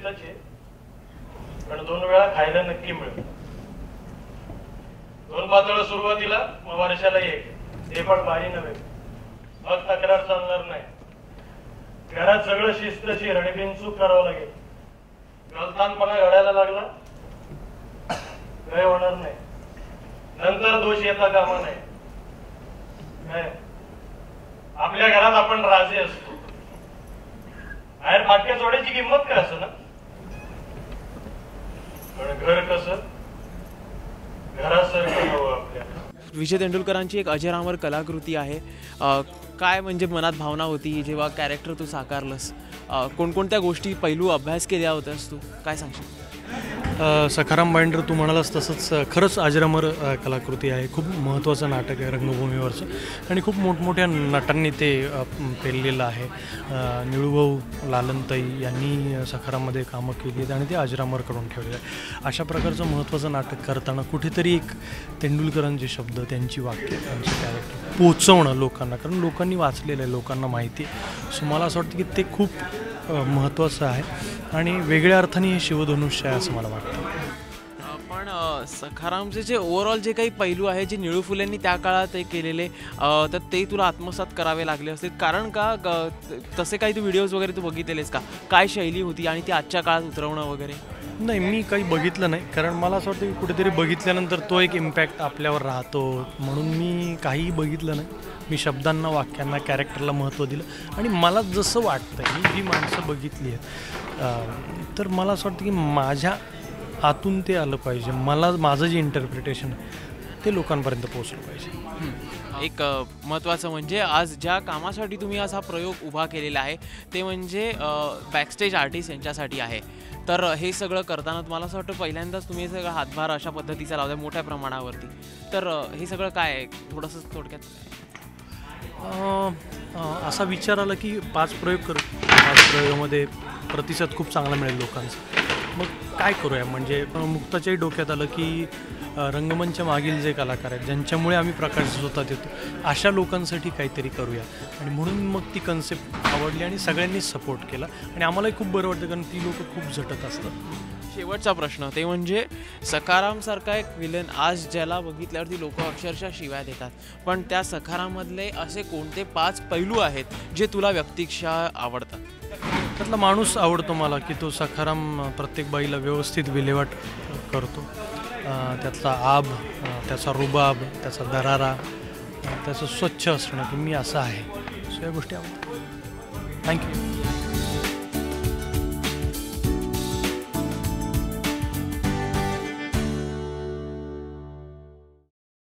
क्वचितच आहे. पण दोन वेळा खायला नक्की मिळेल. दोन पातळ सुरुवातीला मग वर्षाला एक. ते पण भारी नव्हे. मग तक्रार चालणार नाही. घरात सगळं शिस्तशी रणबिनचूक करावं लागेल. गलतानपणा घडायला लागला. काय होणार नाही. नंतर दोष येता कामा नाही काय? आपल्या घरात आपण राजे असतो. बाहेर फाटक्या चोड्याची किंमत काय असं ना? घर कसं घरासारखं हवं आपल्या. विजय तेंडुलकरांची एक अजरामर कलाकृती आहे. काय म्हणजे मनात भावना होती जेव्हा कॅरेक्टर तू साकारलंस? कोणकोणत्या गोष्टी पैलू अभ्यास केल्या होत्यास तू? काय सांगशील? सखाराम बाइंडर तू म्हणालास तसंच खरंच अजरामर कलाकृती आहे. खूप महत्त्वाचं नाटक आहे रंगभूमीवरचं. आणि खूप मोठमोठ्या नटांनी ते पेरलेलं आहे. निळूभाऊ लालनताई यांनी सखाराममध्ये कामं केली आहेत आणि ते अजरामरकडून ठेवलेलं आहे. अशा प्रकारचं महत्त्वाचं नाटक करताना कुठेतरी एक तेंडुलकरांचे शब्द त्यांची वाक्य त्यांचे कॅरेक्टर पोचवणं लोकांना कारण लोकांनी वाचलेलं आहे लोकांना माहिती आहे. सो मला असं वाटतं की ते खूप महत्त्वाचं आहे. आणि वेगळ्या अर्थाने हे शिवधनुष्य आहे असं मला वाटतं. पण सखारामचे जे ओव्हरऑल जे काही पैलू आहे जे निळू फुलेंनी त्या काळात ते केलेले तर ते तुला आत्मसात करावे लागले असतील. कारण का ग- तसे काही तू व्हिडिओज वगैरे तू बघितलेलेस का? काय शैली होती आणि ती आजच्या काळात उतरवणं वगैरे? नाही मी काही बघितलं नाही. कारण मला असं वाटतं की कुठेतरी बघितल्यानंतर तो एक इम्पॅक्ट आपल्यावर राहतो. म्हणून मी काहीही बघितलं नाही. मी शब्दांना वाक्यांना कॅरेक्टरला महत्त्व दिलं. आणि मला जसं वाटतं मी जी माणसं बघितली आहेत तर मला असं वाटतं की माझ्या आतून ते आलं पाहिजे. मला माझं जे इंटरप्रिटेशन आहे ते लोकांपर्यंत पोचलं पाहिजे. एक महत्त्वाचं म्हणजे आज ज्या कामासाठी तुम्ही आज हा प्रयोग उभा केलेला आहे ते म्हणजे बॅकस्टेज आर्टिस्ट यांच्यासाठी आहे. तर हे सगळं करताना तुम्हाला असं वाटतं पहिल्यांदाच तुम्ही हे सगळं हातभार अशा पद्धतीचा लावताय मोठ्या प्रमाणावरती. तर हे सगळं काय आहे? थोडंसं थोडक्यात असा विचार आला की पाच प्रयोग करू. पाच प्रयोगामध्ये प्रतिसाद खूप चांगला मिळेल लोकांचा. मग काय करूया? म्हणजे मुक्ताच्याही डोक्यात आलं की रंगमंच मागील जे कलाकार आहेत ज्यांच्यामुळे आम्ही प्रकाश स्वतः येतो अशा लोकांसाठी काहीतरी करूया. आणि म्हणून मग ती कन्सेप्ट आवडली आणि सगळ्यांनीच सपोर्ट केला. आणि आम्हालाही खूप बरं वाटतं कारण ती लोकं खूप झटत असतात. शेवटचा प्रश्न. ते म्हणजे सखारामसारखा एक विलन आज ज्याला बघितल्यावरती लोक अक्षरशः शिवाय देतात. पण त्या सखारामधले असे कोणते पाच पैलू आहेत जे तुला व्यक्तिशः आवडतात? त्यातला माणूस आवडतो मला की तो सखाराम प्रत्येक बाईला व्यवस्थित विल्हेवाट करतो. त्यातला आब त्याचा रुबाब त्याचा दरारा त्याचं स्वच्छ असणं की मी असं आहे. सो या गोष्टी आवडतात. थँक्यू